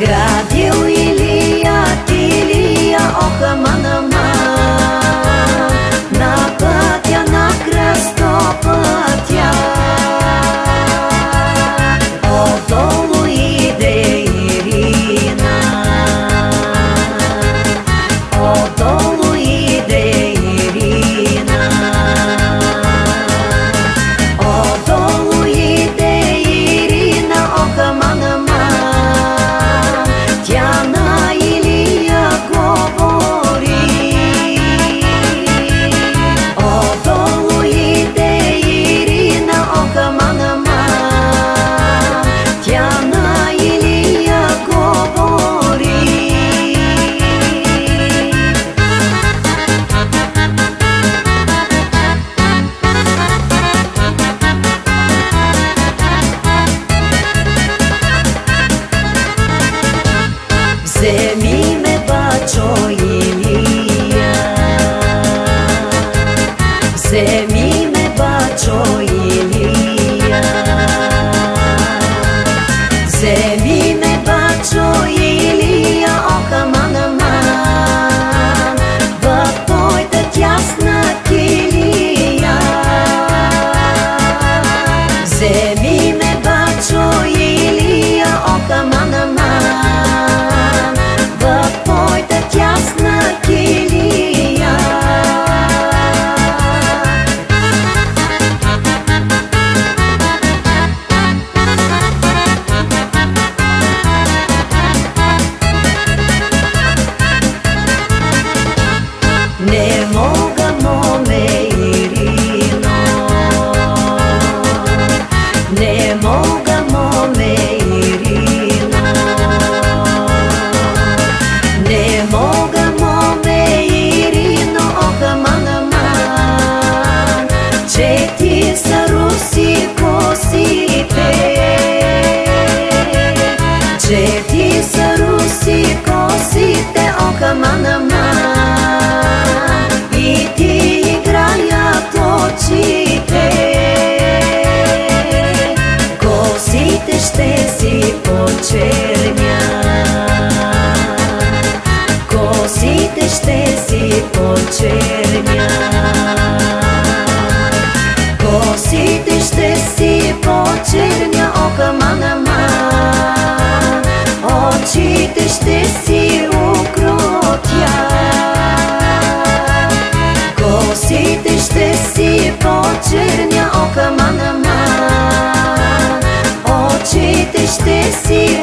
шагах. زمین بچوییم زمین بچوییم زمین mole, moga mole. Косите ще си почерня. Косите ще си почерня Ока мана ман Очите ще си укротя. Косите ще си почерня Ока мана ман Очите ще си